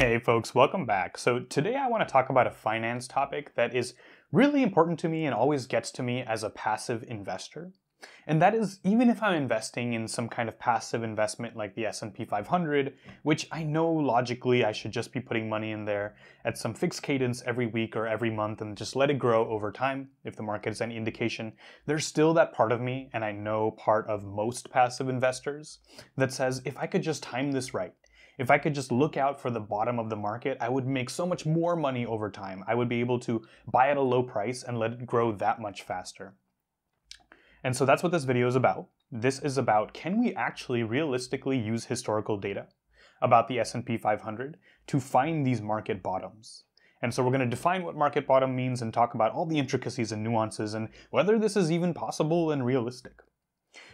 Hey folks, welcome back. So today I want to talk about a finance topic that is really important to me and always gets to me as a passive investor. And that is even if I'm investing in some kind of passive investment like the S&P 500, which I know logically I should just be putting money in there at some fixed cadence every week or every month and just let it grow over time if the market is any indication, there's still that part of me and I know part of most passive investors that says if I could just time this right, if I could just look out for the bottom of the market, I would make so much more money over time. I would be able to buy at a low price and let it grow that much faster. And so that's what this video is about. This is about can we actually realistically use historical data about the S&P 500 to find these market bottoms? And so we're going to define what market bottom means and talk about all the intricacies and nuances and whether this is even possible and realistic.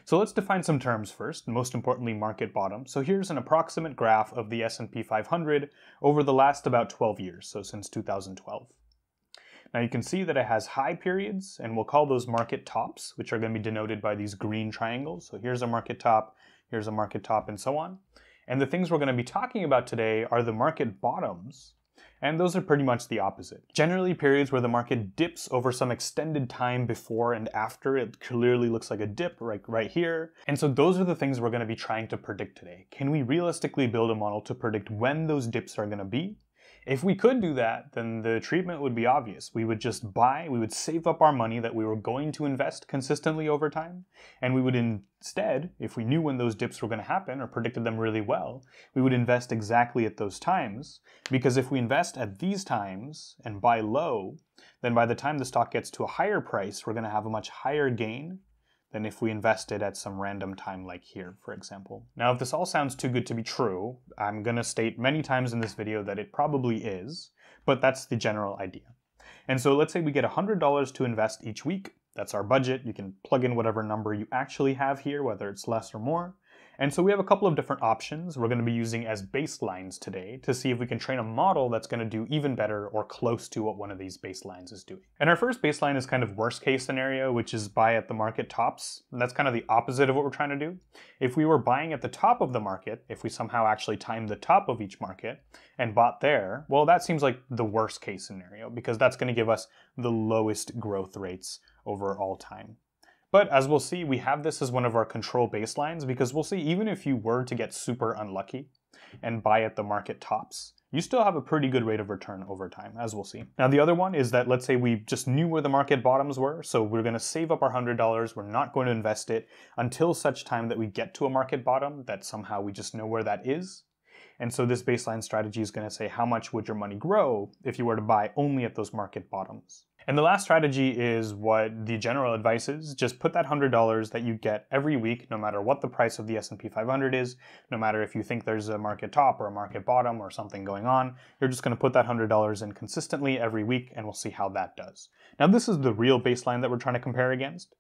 So let's define some terms first, most importantly market bottom. So here's an approximate graph of the S&P 500 over the last about 12 years, so since 2012. Now you can see that it has high periods, and we'll call those market tops, which are going to be denoted by these green triangles. So here's a market top, here's a market top, and so on. And the things we're going to be talking about today are the market bottoms, and those are pretty much the opposite. Generally, periods where the market dips over some extended time before and after, it clearly looks like a dip right, right here. And so those are the things we're going to be trying to predict today. Can we realistically build a model to predict when those dips are going to be? If we could do that, then the treatment would be obvious. We would just buy, we would save up our money that we were going to invest consistently over time, and we would instead, if we knew when those dips were going to happen or predicted them really well, we would invest exactly at those times. Because if we invest at these times and buy low, then by the time the stock gets to a higher price, we're going to have a much higher gain than if we invested at some random time like here, for example. Now, if this all sounds too good to be true, I'm gonna state many times in this video that it probably is, but that's the general idea. And so let's say we get $100 to invest each week. That's our budget. You can plug in whatever number you actually have here, whether it's less or more. And so we have a couple of different options we're going to be using as baselines today to see if we can train a model that's going to do even better or close to what one of these baselines is doing. And our first baseline is kind of worst case scenario, which is buy at the market tops. And that's kind of the opposite of what we're trying to do. If we were buying at the top of the market, if we somehow actually timed the top of each market and bought there, well, that seems like the worst case scenario because that's going to give us the lowest growth rates over all time. But as we'll see, we have this as one of our control baselines because we'll see even if you were to get super unlucky and buy at the market tops, you still have a pretty good rate of return over time, as we'll see. Now, the other one is that let's say we just knew where the market bottoms were, so we're gonna save up our $100, we're not going to invest it until such time that we get to a market bottom, that somehow we just know where that is. And so this baseline strategy is gonna say how much would your money grow if you were to buy only at those market bottoms. And the last strategy is what the general advice is. Just put that $100 that you get every week, no matter what the price of the S&P 500 is, no matter if you think there's a market top or a market bottom or something going on, you're just gonna put that $100 in consistently every week and we'll see how that does. Now this is the real baseline that we're trying to compare against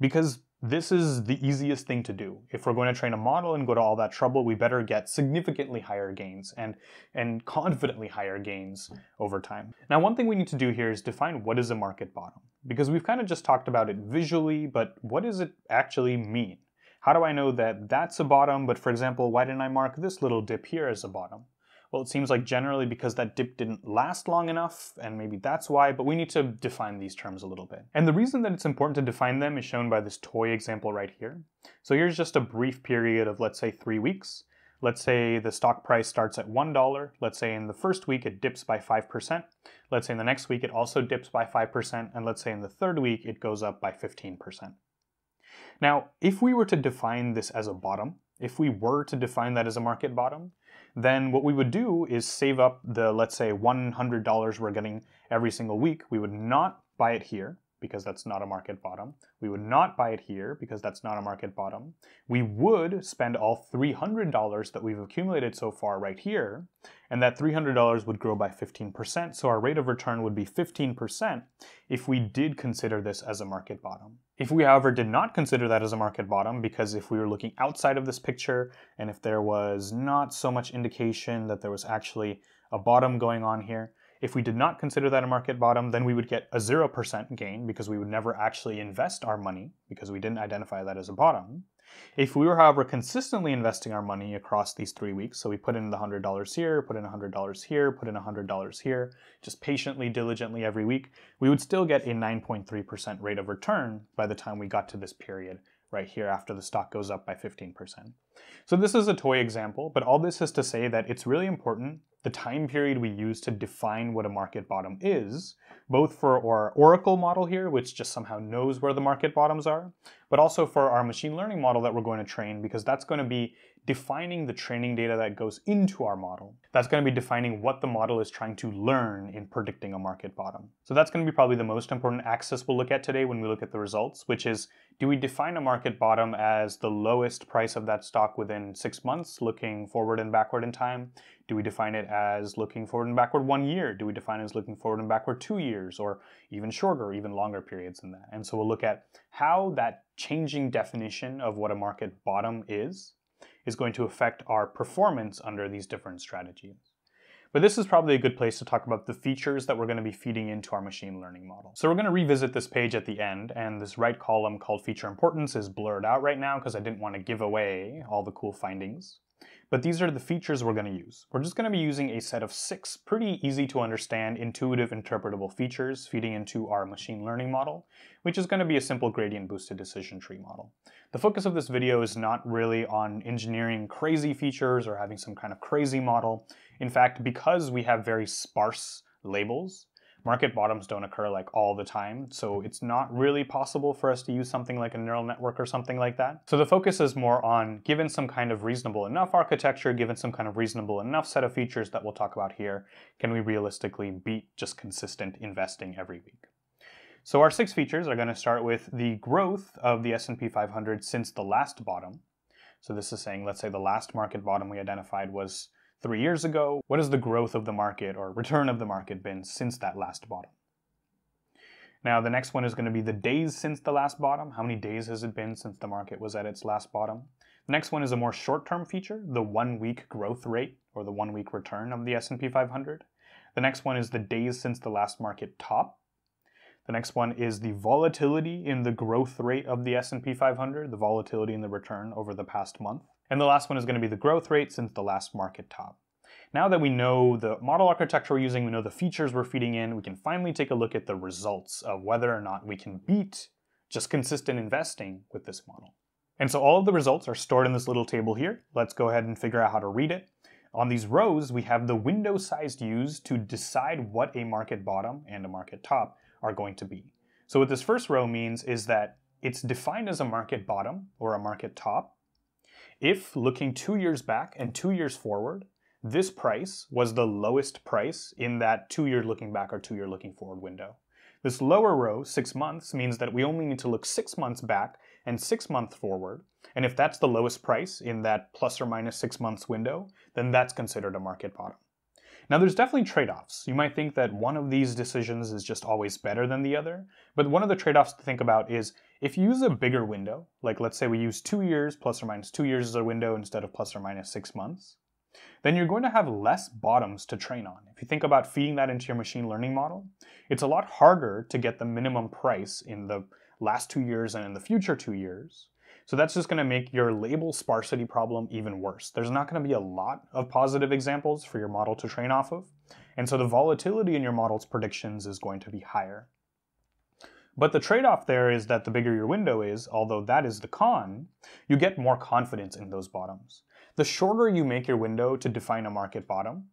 because this is the easiest thing to do. If we're going to train a model and go to all that trouble, we better get significantly higher gains and, and confidently higher gains over time. Now, one thing we need to do here is define what is a market bottom. Because we've kind of just talked about it visually, but what does it actually mean? How do I know that that's a bottom, but for example, why didn't I mark this little dip here as a bottom? Well, it seems like generally because that dip didn't last long enough, and maybe that's why, but we need to define these terms a little bit. And the reason that it's important to define them is shown by this toy example right here. So here's just a brief period of, let's say, three weeks. Let's say the stock price starts at $1. Let's say in the first week it dips by 5%. Let's say in the next week it also dips by 5%. And let's say in the third week it goes up by 15%. Now, if we were to define this as a bottom, if we were to define that as a market bottom, then what we would do is save up the, let's say, $100 we're getting every single week. We would not buy it here because that's not a market bottom. We would not buy it here because that's not a market bottom. We would spend all $300 that we've accumulated so far right here, and that $300 would grow by 15%. So our rate of return would be 15% if we did consider this as a market bottom. If we, however, did not consider that as a market bottom, because if we were looking outside of this picture and if there was not so much indication that there was actually a bottom going on here, if we did not consider that a market bottom, then we would get a 0% gain because we would never actually invest our money because we didn't identify that as a bottom. If we were, however, consistently investing our money across these three weeks, so we put in the $100 here, put in $100 here, put in $100 here, just patiently, diligently every week, we would still get a 9.3% rate of return by the time we got to this period right here after the stock goes up by 15%. So this is a toy example, but all this is to say that it's really important the time period we use to define what a market bottom is, both for our Oracle model here, which just somehow knows where the market bottoms are, but also for our machine learning model that we're going to train, because that's going to be defining the training data that goes into our model. That's going to be defining what the model is trying to learn in predicting a market bottom. So that's going to be probably the most important axis we'll look at today when we look at the results, which is do we define a market bottom as the lowest price of that stock within six months, looking forward and backward in time? Do we define it as looking forward and backward one year? Do we define it as looking forward and backward two years or even shorter, even longer periods than that? And so we'll look at how that changing definition of what a market bottom is is going to affect our performance under these different strategies. But this is probably a good place to talk about the features that we're going to be feeding into our machine learning model. So we're going to revisit this page at the end, and this right column called feature importance is blurred out right now because I didn't want to give away all the cool findings. But these are the features we're going to use. We're just going to be using a set of six pretty easy to understand, intuitive, interpretable features feeding into our machine learning model, which is going to be a simple gradient boosted decision tree model. The focus of this video is not really on engineering crazy features or having some kind of crazy model. In fact, because we have very sparse labels, market bottoms don't occur like all the time, so mm-hmm. it's not really possible for us to use something like a neural network or something like that. So the focus is more on given some kind of reasonable enough architecture, given some kind of reasonable enough set of features that we'll talk about here, can we realistically beat just consistent investing every week? So our six features are going to start with the growth of the S&P 500 since the last bottom. So this is saying, let's say the last market bottom we identified was three years ago? What has the growth of the market or return of the market been since that last bottom? Now, the next one is going to be the days since the last bottom. How many days has it been since the market was at its last bottom? The next one is a more short-term feature, the one-week growth rate or the one-week return of the S&P 500. The next one is the days since the last market top. The next one is the volatility in the growth rate of the S&P 500, the volatility in the return over the past month. And the last one is going to be the growth rate since the last market top. Now that we know the model architecture we're using, we know the features we're feeding in, we can finally take a look at the results of whether or not we can beat just consistent investing with this model. And so all of the results are stored in this little table here. Let's go ahead and figure out how to read it. On these rows, we have the window size used to decide what a market bottom and a market top are going to be. So what this first row means is that it's defined as a market bottom or a market top if looking two years back and two years forward, this price was the lowest price in that two year looking back or two year looking forward window. This lower row, six months, means that we only need to look six months back and six months forward. And if that's the lowest price in that plus or minus six months window, then that's considered a market bottom. Now, there's definitely trade offs. You might think that one of these decisions is just always better than the other, but one of the trade offs to think about is if you use a bigger window, like let's say we use two years plus or minus two years as a window instead of plus or minus six months, then you're going to have less bottoms to train on. If you think about feeding that into your machine learning model, it's a lot harder to get the minimum price in the last two years and in the future two years so that's just going to make your label sparsity problem even worse. There's not going to be a lot of positive examples for your model to train off of. And so the volatility in your model's predictions is going to be higher. But the trade-off there is that the bigger your window is, although that is the con, you get more confidence in those bottoms. The shorter you make your window to define a market bottom,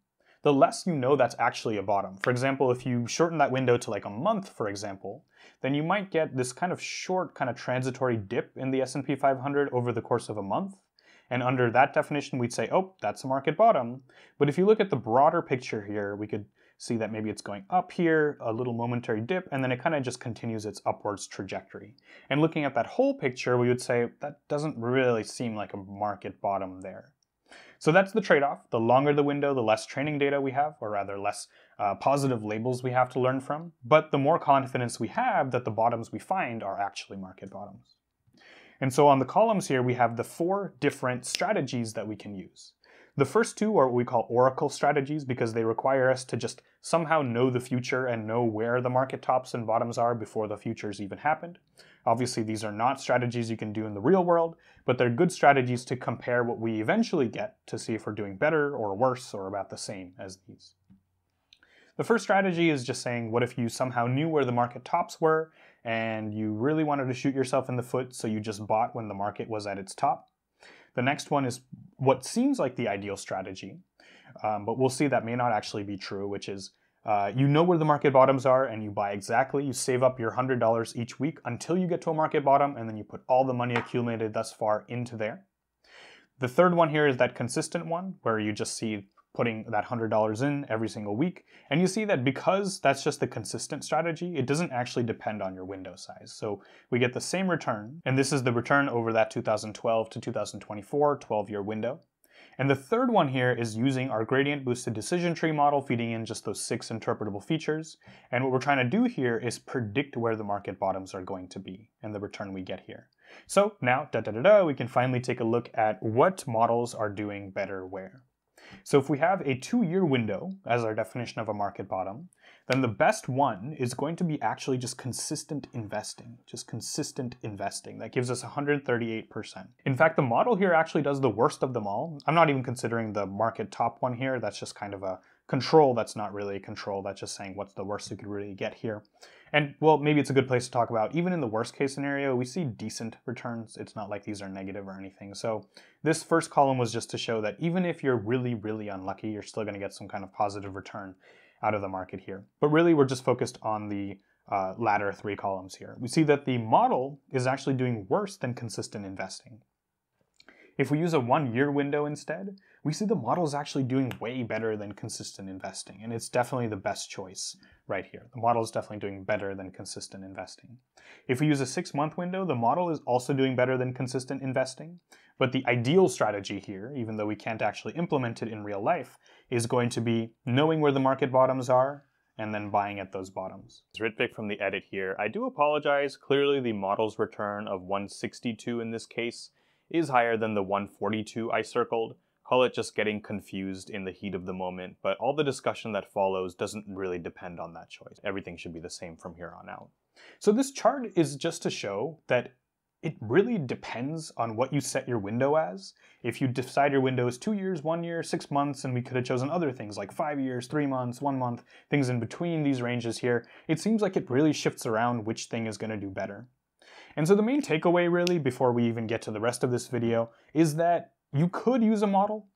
the less you know that's actually a bottom. For example, if you shorten that window to like a month, for example, then you might get this kind of short, kind of transitory dip in the S&P 500 over the course of a month. And under that definition, we'd say, oh, that's a market bottom. But if you look at the broader picture here, we could see that maybe it's going up here, a little momentary dip, and then it kind of just continues its upwards trajectory. And looking at that whole picture, we would say that doesn't really seem like a market bottom there. So that's the trade-off. The longer the window, the less training data we have, or rather less uh, positive labels we have to learn from. But the more confidence we have that the bottoms we find are actually market bottoms. And so on the columns here, we have the four different strategies that we can use. The first two are what we call oracle strategies because they require us to just somehow know the future and know where the market tops and bottoms are before the futures even happened. Obviously, these are not strategies you can do in the real world, but they're good strategies to compare what we eventually get to see if we're doing better or worse or about the same as these. The first strategy is just saying, what if you somehow knew where the market tops were and you really wanted to shoot yourself in the foot, so you just bought when the market was at its top? The next one is what seems like the ideal strategy, um, but we'll see that may not actually be true, which is uh, you know where the market bottoms are and you buy exactly. You save up your $100 each week until you get to a market bottom and then you put all the money accumulated thus far into there. The third one here is that consistent one where you just see putting that $100 in every single week. And you see that because that's just the consistent strategy, it doesn't actually depend on your window size. So we get the same return, and this is the return over that 2012 to 2024 12 year window. And the third one here is using our gradient boosted decision tree model, feeding in just those six interpretable features. And what we're trying to do here is predict where the market bottoms are going to be and the return we get here. So now, da da da da, we can finally take a look at what models are doing better where. So if we have a two-year window as our definition of a market bottom, then the best one is going to be actually just consistent investing, just consistent investing. That gives us 138%. In fact, the model here actually does the worst of them all. I'm not even considering the market top one here. That's just kind of a control that's not really a control. That's just saying what's the worst you could really get here. And well, maybe it's a good place to talk about. Even in the worst case scenario, we see decent returns. It's not like these are negative or anything. So this first column was just to show that even if you're really, really unlucky, you're still going to get some kind of positive return out of the market here. But really, we're just focused on the uh, latter three columns here. We see that the model is actually doing worse than consistent investing. If we use a one year window instead, we see the model is actually doing way better than consistent investing, and it's definitely the best choice right here. The model is definitely doing better than consistent investing. If we use a six month window, the model is also doing better than consistent investing, but the ideal strategy here, even though we can't actually implement it in real life, is going to be knowing where the market bottoms are, and then buying at those bottoms. Ritvik from the edit here. I do apologize. Clearly the model's return of 162 in this case is higher than the 142 I circled, Call it just getting confused in the heat of the moment, but all the discussion that follows doesn't really depend on that choice. Everything should be the same from here on out. So this chart is just to show that it really depends on what you set your window as. If you decide your window is two years, one year, six months, and we could have chosen other things like five years, three months, one month, things in between these ranges here, it seems like it really shifts around which thing is going to do better. And so the main takeaway really, before we even get to the rest of this video, is that you could use a model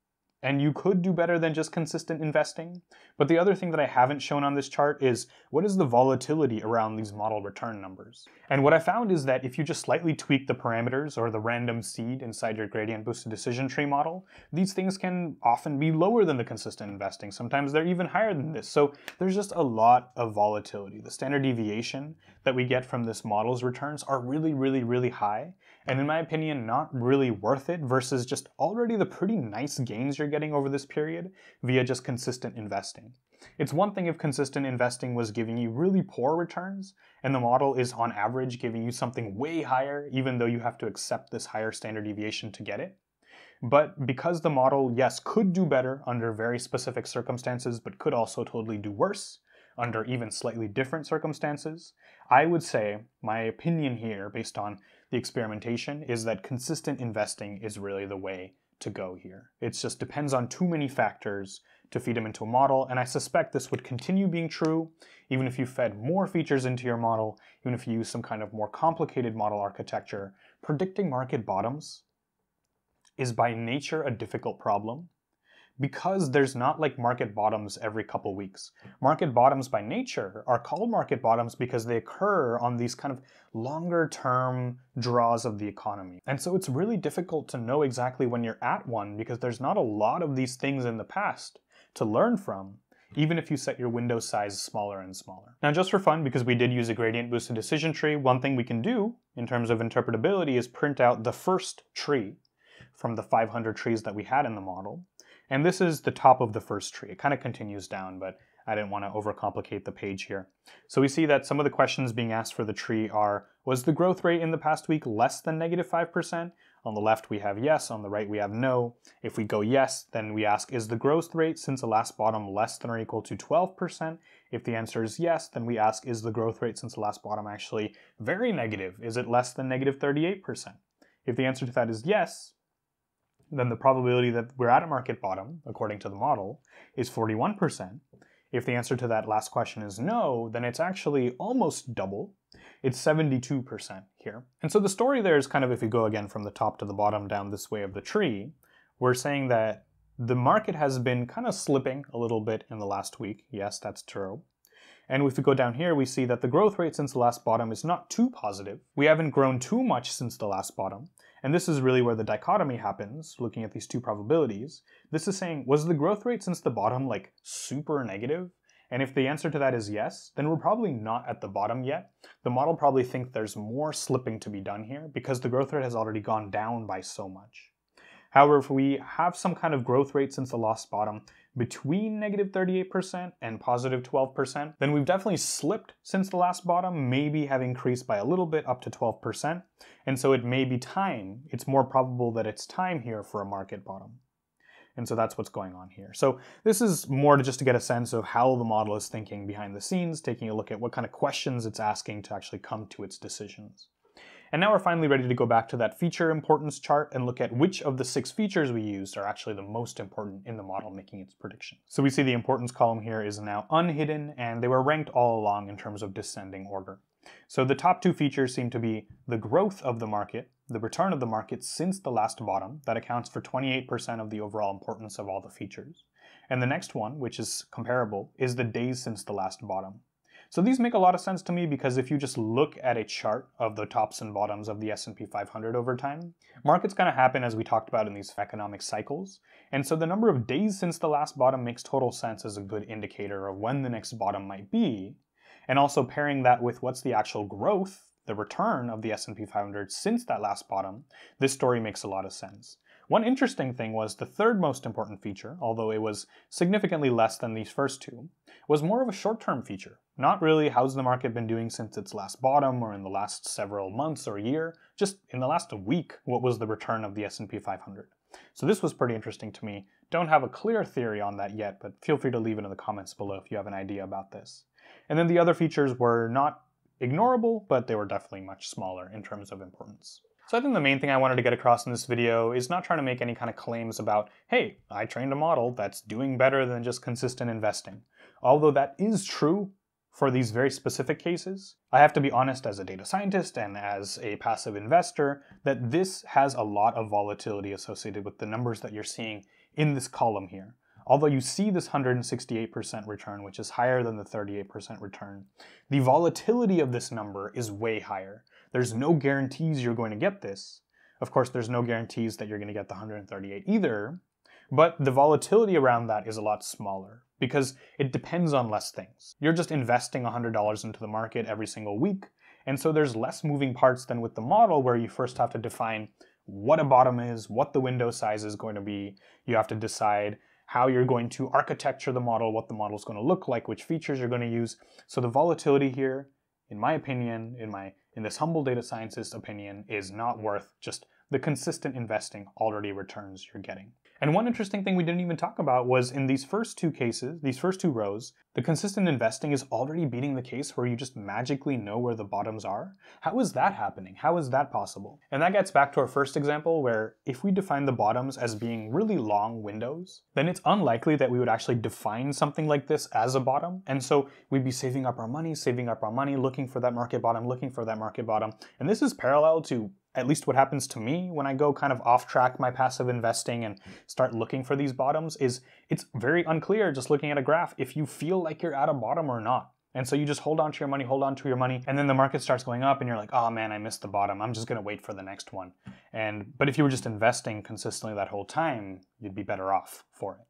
and you could do better than just consistent investing. But the other thing that I haven't shown on this chart is what is the volatility around these model return numbers? And what I found is that if you just slightly tweak the parameters or the random seed inside your gradient boosted decision tree model, these things can often be lower than the consistent investing. Sometimes they're even higher than this. So there's just a lot of volatility. The standard deviation that we get from this model's returns are really, really, really high and in my opinion, not really worth it versus just already the pretty nice gains you're getting over this period via just consistent investing. It's one thing if consistent investing was giving you really poor returns, and the model is on average giving you something way higher, even though you have to accept this higher standard deviation to get it. But because the model, yes, could do better under very specific circumstances, but could also totally do worse under even slightly different circumstances, I would say my opinion here, based on the experimentation is that consistent investing is really the way to go here. It just depends on too many factors to feed them into a model, and I suspect this would continue being true even if you fed more features into your model, even if you use some kind of more complicated model architecture. Predicting market bottoms is by nature a difficult problem because there's not like market bottoms every couple weeks. Market bottoms by nature are called market bottoms because they occur on these kind of longer term draws of the economy. And so it's really difficult to know exactly when you're at one because there's not a lot of these things in the past to learn from even if you set your window size smaller and smaller. Now just for fun, because we did use a gradient boosted decision tree, one thing we can do in terms of interpretability is print out the first tree from the 500 trees that we had in the model. And this is the top of the first tree. It kind of continues down, but I didn't want to overcomplicate the page here. So we see that some of the questions being asked for the tree are, was the growth rate in the past week less than negative 5%? On the left, we have yes. On the right, we have no. If we go yes, then we ask, is the growth rate since the last bottom less than or equal to 12%? If the answer is yes, then we ask, is the growth rate since the last bottom actually very negative? Is it less than negative 38%? If the answer to that is yes, then the probability that we're at a market bottom, according to the model, is 41%. If the answer to that last question is no, then it's actually almost double. It's 72% here. And so the story there is kind of if you go again from the top to the bottom down this way of the tree, we're saying that the market has been kind of slipping a little bit in the last week. Yes, that's true. And if we go down here, we see that the growth rate since the last bottom is not too positive. We haven't grown too much since the last bottom. And this is really where the dichotomy happens, looking at these two probabilities. This is saying, was the growth rate since the bottom like super negative? And if the answer to that is yes, then we're probably not at the bottom yet. The model probably thinks there's more slipping to be done here because the growth rate has already gone down by so much. However, if we have some kind of growth rate since the last bottom between negative 38% and positive 12%, then we've definitely slipped since the last bottom, maybe have increased by a little bit up to 12%. And so it may be time, it's more probable that it's time here for a market bottom. And so that's what's going on here. So this is more to just to get a sense of how the model is thinking behind the scenes, taking a look at what kind of questions it's asking to actually come to its decisions. And now we're finally ready to go back to that feature importance chart and look at which of the six features we used are actually the most important in the model making its prediction. So we see the importance column here is now unhidden and they were ranked all along in terms of descending order. So the top two features seem to be the growth of the market, the return of the market since the last bottom, that accounts for 28% of the overall importance of all the features. And the next one, which is comparable, is the days since the last bottom. So these make a lot of sense to me because if you just look at a chart of the tops and bottoms of the S&P 500 over time, markets kind of happen as we talked about in these economic cycles. And so the number of days since the last bottom makes total sense as a good indicator of when the next bottom might be. And also pairing that with what's the actual growth, the return of the S&P 500 since that last bottom, this story makes a lot of sense. One interesting thing was the third most important feature, although it was significantly less than these first two, was more of a short-term feature. Not really how's the market been doing since its last bottom or in the last several months or year, just in the last week, what was the return of the S&P 500. So this was pretty interesting to me. Don't have a clear theory on that yet, but feel free to leave it in the comments below if you have an idea about this. And then the other features were not ignorable, but they were definitely much smaller in terms of importance. So I think the main thing I wanted to get across in this video is not trying to make any kind of claims about, hey, I trained a model that's doing better than just consistent investing. Although that is true for these very specific cases, I have to be honest as a data scientist and as a passive investor that this has a lot of volatility associated with the numbers that you're seeing in this column here. Although you see this 168% return, which is higher than the 38% return, the volatility of this number is way higher. There's no guarantees you're going to get this. Of course, there's no guarantees that you're going to get the 138 either, but the volatility around that is a lot smaller because it depends on less things. You're just investing $100 into the market every single week, and so there's less moving parts than with the model where you first have to define what a bottom is, what the window size is going to be. You have to decide how you're going to architecture the model, what the model is going to look like, which features you're going to use. So the volatility here, in my opinion, in my in this humble data scientist opinion, is not worth just the consistent investing already returns you're getting. And one interesting thing we didn't even talk about was in these first two cases, these first two rows, the consistent investing is already beating the case where you just magically know where the bottoms are. How is that happening? How is that possible? And that gets back to our first example where if we define the bottoms as being really long windows, then it's unlikely that we would actually define something like this as a bottom. And so we'd be saving up our money, saving up our money, looking for that market bottom, looking for that market bottom. And this is parallel to at least what happens to me when I go kind of off track my passive investing and start looking for these bottoms is it's very unclear just looking at a graph if you feel like you're at a bottom or not. And so you just hold on to your money, hold on to your money, and then the market starts going up and you're like, oh man, I missed the bottom. I'm just gonna wait for the next one. And but if you were just investing consistently that whole time, you'd be better off for it.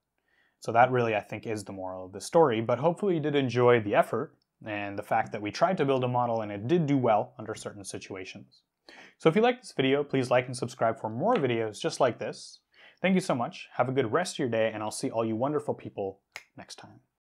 So that really I think is the moral of the story. But hopefully you did enjoy the effort and the fact that we tried to build a model and it did do well under certain situations. So if you like this video, please like and subscribe for more videos just like this. Thank you so much. Have a good rest of your day, and I'll see all you wonderful people next time.